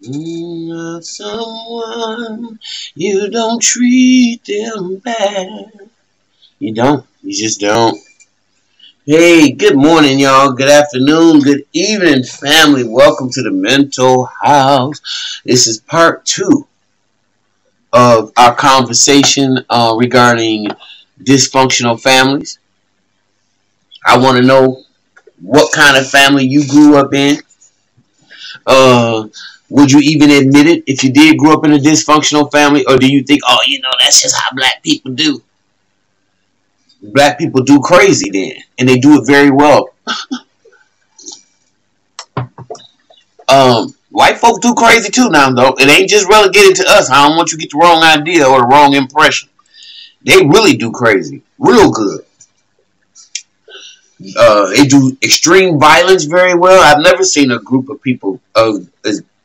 Not someone you don't treat them bad. You don't. You just don't. Hey, good morning, y'all. Good afternoon. Good evening, family. Welcome to the Mental House. This is part two of our conversation uh, regarding dysfunctional families. I want to know what kind of family you grew up in. Uh, would you even admit it if you did grow up in a dysfunctional family, or do you think, oh, you know, that's just how black people do? Black people do crazy then, and they do it very well. um, white folks do crazy too now, though. It ain't just relegated to us. I don't want you to get the wrong idea or the wrong impression. They really do crazy, real good. Uh, they do extreme violence very well. I've never seen a group of people of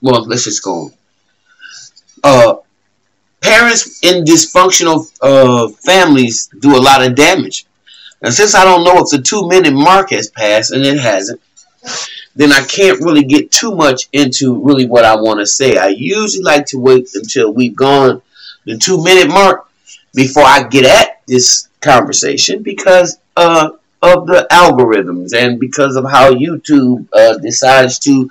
well, let's just go on. Uh, parents in dysfunctional uh, families do a lot of damage. And since I don't know if the two minute mark has passed, and it hasn't, then I can't really get too much into really what I want to say. I usually like to wait until we've gone the two minute mark before I get at this conversation because uh, of the algorithms and because of how YouTube uh, decides to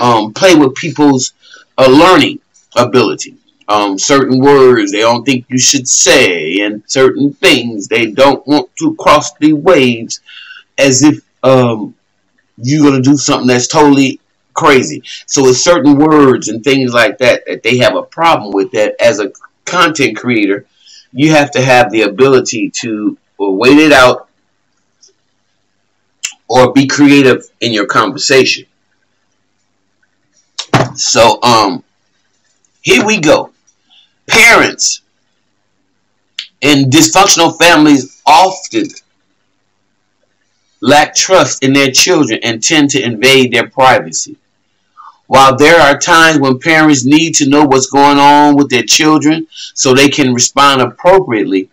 um, play with people's uh, learning ability. Um, certain words they don't think you should say, and certain things they don't want to cross the waves as if um, you're going to do something that's totally crazy. So it's certain words and things like that that they have a problem with that as a content creator, you have to have the ability to wait it out or be creative in your conversation. So, um, here we go. Parents in dysfunctional families often lack trust in their children and tend to invade their privacy. While there are times when parents need to know what's going on with their children so they can respond appropriately,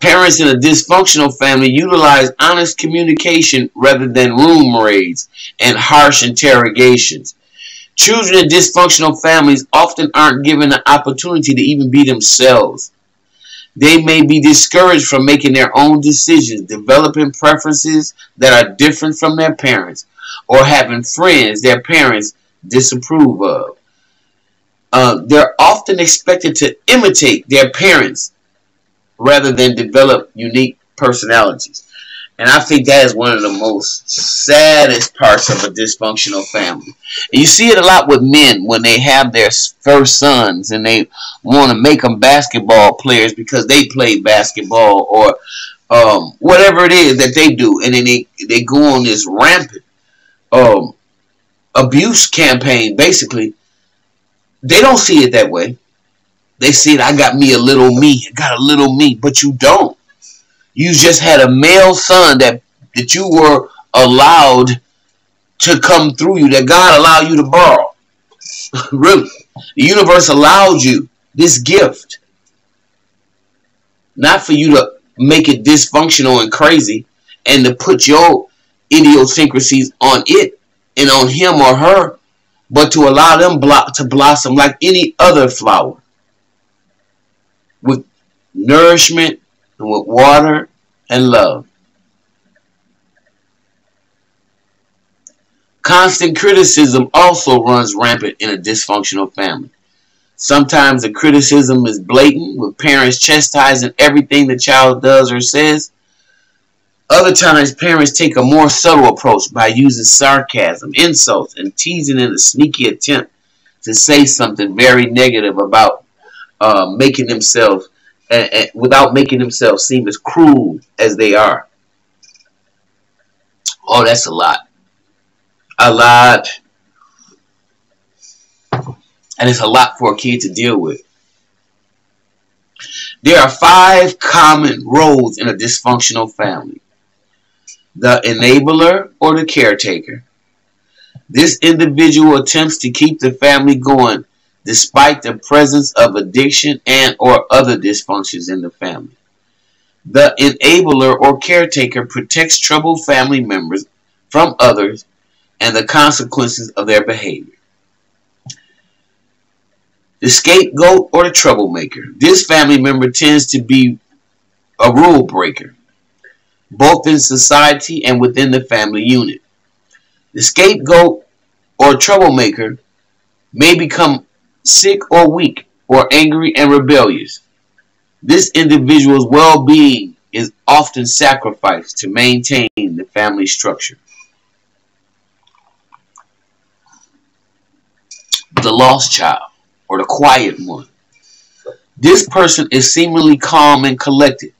parents in a dysfunctional family utilize honest communication rather than room raids and harsh interrogations. Children in dysfunctional families often aren't given the opportunity to even be themselves. They may be discouraged from making their own decisions, developing preferences that are different from their parents, or having friends their parents disapprove of. Uh, they're often expected to imitate their parents rather than develop unique personalities. And I think that is one of the most saddest parts of a dysfunctional family. And you see it a lot with men when they have their first sons and they want to make them basketball players because they play basketball or um, whatever it is that they do. And then they, they go on this rampant um, abuse campaign, basically. They don't see it that way. They said I got me a little me, I got a little me, but you don't you just had a male son that that you were allowed to come through you, that God allowed you to borrow. really. The universe allowed you this gift. Not for you to make it dysfunctional and crazy and to put your idiosyncrasies on it and on him or her, but to allow them block to blossom like any other flower with nourishment and with water and love. Constant criticism also runs rampant in a dysfunctional family. Sometimes the criticism is blatant, with parents chastising everything the child does or says. Other times, parents take a more subtle approach by using sarcasm, insults, and teasing in a sneaky attempt to say something very negative about uh, making themselves and, and without making themselves seem as cruel as they are. Oh, that's a lot. A lot. And it's a lot for a kid to deal with. There are five common roles in a dysfunctional family the enabler or the caretaker. This individual attempts to keep the family going despite the presence of addiction and or other dysfunctions in the family. The enabler or caretaker protects troubled family members from others and the consequences of their behavior. The scapegoat or the troublemaker. This family member tends to be a rule breaker, both in society and within the family unit. The scapegoat or troublemaker may become sick or weak or angry and rebellious. This individual's well-being is often sacrificed to maintain the family structure. The lost child or the quiet one. This person is seemingly calm and collected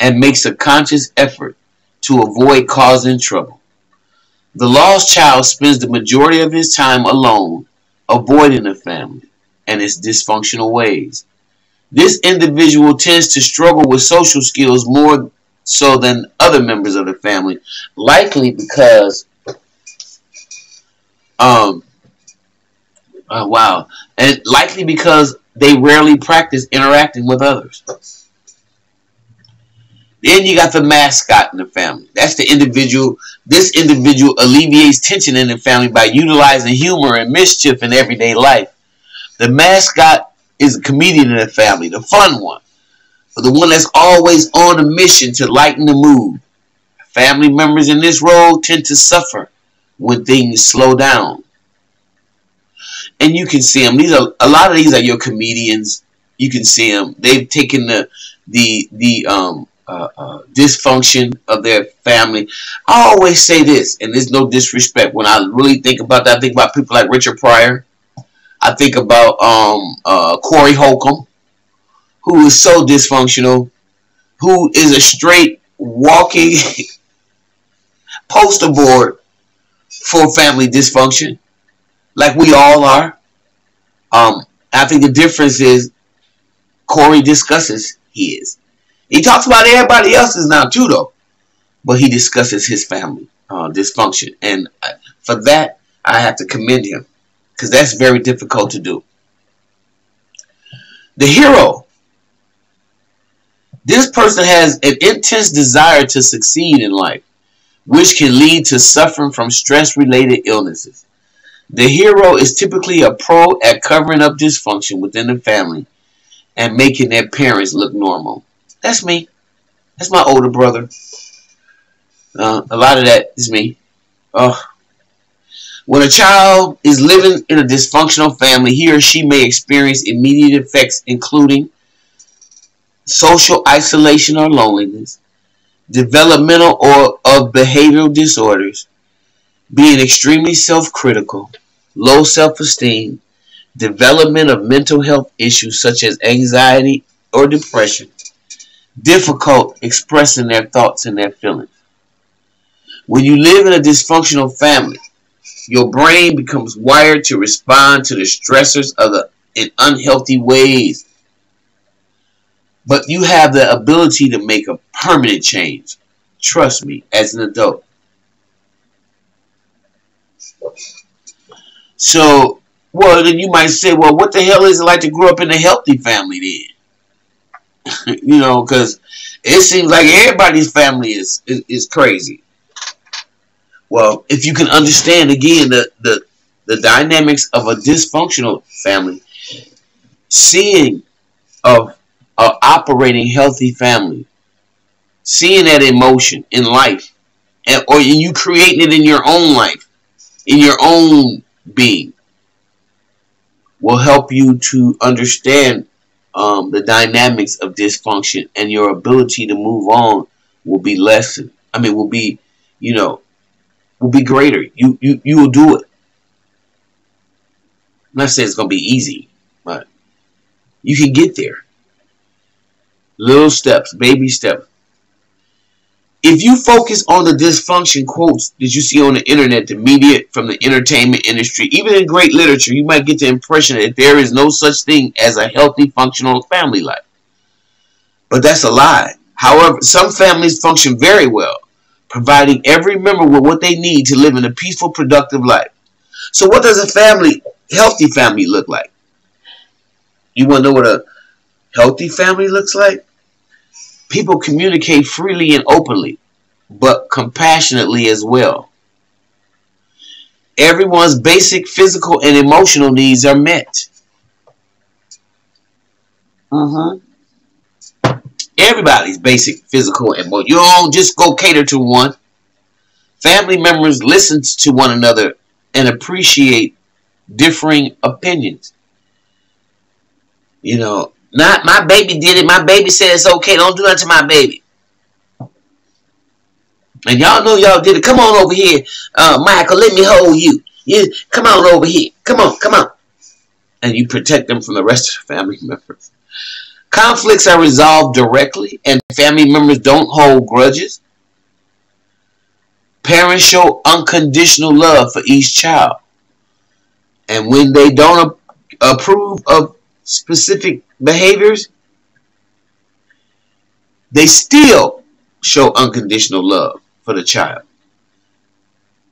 and makes a conscious effort to avoid causing trouble. The lost child spends the majority of his time alone, avoiding the family and its dysfunctional ways. This individual tends to struggle with social skills more so than other members of the family, likely because um uh, wow, and likely because they rarely practice interacting with others. Then you got the mascot in the family. That's the individual. This individual alleviates tension in the family by utilizing humor and mischief in everyday life. The mascot is a comedian in the family, the fun one, but the one that's always on a mission to lighten the mood. Family members in this role tend to suffer when things slow down. And you can see them. These are a lot of these are your comedians. You can see them. They've taken the the the um uh, uh, dysfunction of their family. I always say this, and there's no disrespect. When I really think about that, I think about people like Richard Pryor. I think about um, uh, Corey Holcomb, who is so dysfunctional, who is a straight walking poster board for family dysfunction, like we all are. Um, I think the difference is Corey discusses his. He talks about everybody else's now too, though. But he discusses his family uh, dysfunction, and for that I have to commend him because that's very difficult to do. The hero. This person has an intense desire to succeed in life, which can lead to suffering from stress-related illnesses. The hero is typically a pro at covering up dysfunction within the family and making their parents look normal. That's me. That's my older brother. Uh, a lot of that is me. Uh, when a child is living in a dysfunctional family, he or she may experience immediate effects including social isolation or loneliness, developmental or of behavioral disorders, being extremely self-critical, low self-esteem, development of mental health issues such as anxiety or depression, difficult expressing their thoughts and their feelings. When you live in a dysfunctional family, your brain becomes wired to respond to the stressors of the in unhealthy ways. But you have the ability to make a permanent change. Trust me, as an adult. So, well, then you might say, well, what the hell is it like to grow up in a healthy family then? you know, because it seems like everybody's family is, is, is crazy. Well, if you can understand again the, the the dynamics of a dysfunctional family, seeing of a operating healthy family, seeing that emotion in life, and or you creating it in your own life, in your own being, will help you to understand um, the dynamics of dysfunction and your ability to move on will be lessened. I mean, will be, you know, will be greater. You you you will do it. I'm not saying it's gonna be easy, but you can get there. Little steps, baby steps. If you focus on the dysfunction quotes that you see on the internet, the media, from the entertainment industry, even in great literature, you might get the impression that there is no such thing as a healthy, functional family life. But that's a lie. However, some families function very well, providing every member with what they need to live in a peaceful, productive life. So what does a family, healthy family look like? You want to know what a healthy family looks like? People communicate freely and openly, but compassionately as well. Everyone's basic physical and emotional needs are met. Mm-hmm. Everybody's basic physical and but you don't just go cater to one. Family members listen to one another and appreciate differing opinions. You know, not my baby did it. My baby said it's okay. Don't do nothing to my baby. And y'all know y'all did it. Come on over here, uh, Michael. Let me hold you. You come on over here. Come on, come on. And you protect them from the rest of the family members. Conflicts are resolved directly, and family members don't hold grudges. Parents show unconditional love for each child. And when they don't approve of specific behaviors, they still show unconditional love for the child.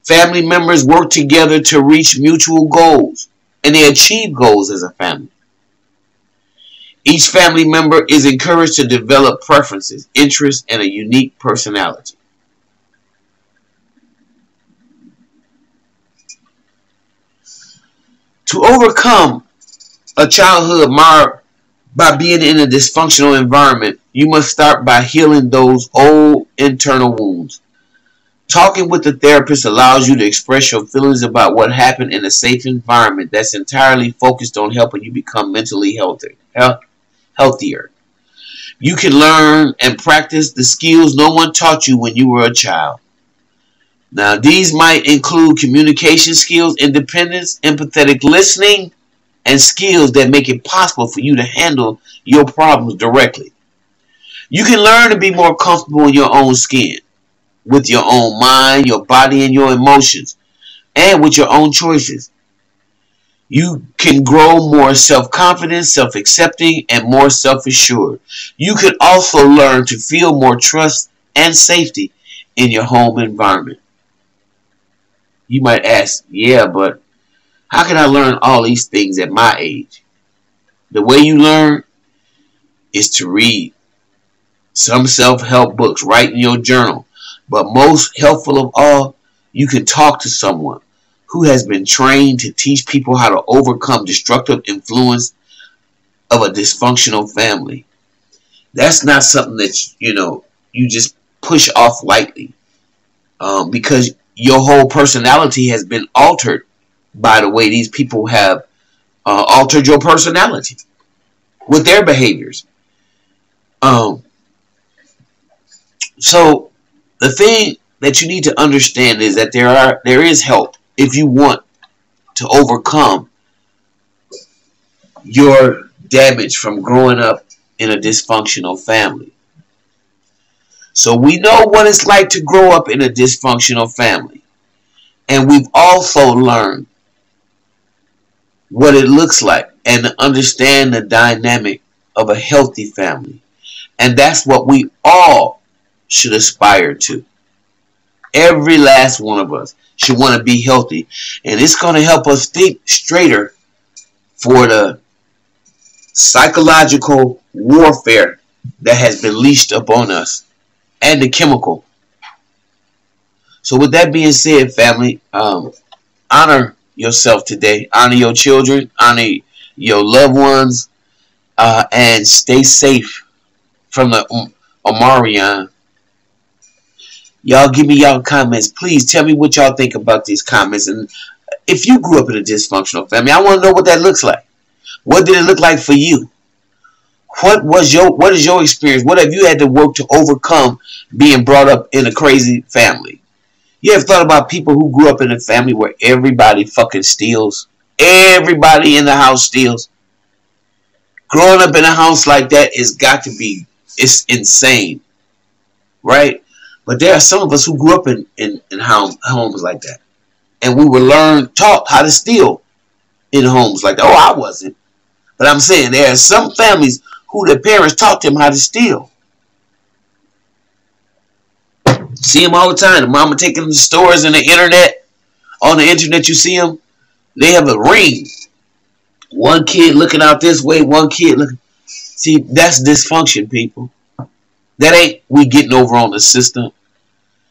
Family members work together to reach mutual goals, and they achieve goals as a family. Each family member is encouraged to develop preferences, interests, and a unique personality. To overcome a childhood marred by being in a dysfunctional environment, you must start by healing those old internal wounds. Talking with the therapist allows you to express your feelings about what happened in a safe environment that's entirely focused on helping you become mentally healthy, healthier. You can learn and practice the skills no one taught you when you were a child. Now, these might include communication skills, independence, empathetic listening, and skills that make it possible for you to handle your problems directly. You can learn to be more comfortable in your own skin, with your own mind, your body, and your emotions, and with your own choices. You can grow more self-confident, self-accepting, and more self-assured. You can also learn to feel more trust and safety in your home environment. You might ask, yeah, but how can I learn all these things at my age? The way you learn is to read some self-help books, write in your journal. But most helpful of all, you can talk to someone who has been trained to teach people how to overcome destructive influence of a dysfunctional family. That's not something that, you know, you just push off lightly. Um, because your whole personality has been altered by the way these people have uh, altered your personality with their behaviors. Um, so the thing that you need to understand is that there are there is help if you want to overcome your damage from growing up in a dysfunctional family. So we know what it's like to grow up in a dysfunctional family. And we've also learned what it looks like and understand the dynamic of a healthy family. And that's what we all should aspire to. Every last one of us should want to be healthy. And it's going to help us think straighter for the psychological warfare that has been leashed upon us and the chemical. So with that being said, family, um, honor yourself today. Honor your children. Honor your loved ones. Uh, and stay safe from the um, Omicron. Y'all give me y'all comments. Please tell me what y'all think about these comments. And if you grew up in a dysfunctional family, I want to know what that looks like. What did it look like for you? What was your what is your experience? What have you had to work to overcome being brought up in a crazy family? You ever thought about people who grew up in a family where everybody fucking steals? Everybody in the house steals. Growing up in a house like that is got to be it's insane. Right? But there are some of us who grew up in, in, in home, homes like that. And we were learned, taught how to steal in homes like that. Oh, I wasn't. But I'm saying there are some families who their parents taught them how to steal. See them all the time. The mama taking them to stores and the internet. On the internet, you see them. They have a ring. One kid looking out this way, one kid looking. See, that's dysfunction, people. That ain't we getting over on the system.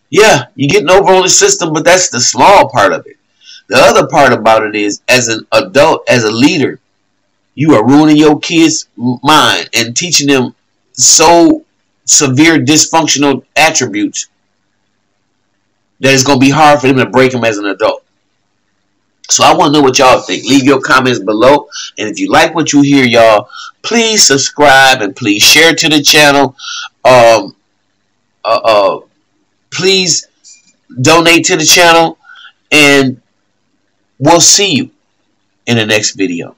Yeah, you getting over on the system, but that's the small part of it. The other part about it is, as an adult, as a leader, you are ruining your kids' mind and teaching them so severe dysfunctional attributes that it's going to be hard for them to break them as an adult. So I want to know what y'all think. Leave your comments below. And if you like what you hear, y'all, please subscribe and please share to the channel. Um, uh, uh, please donate to the channel. And we'll see you in the next video.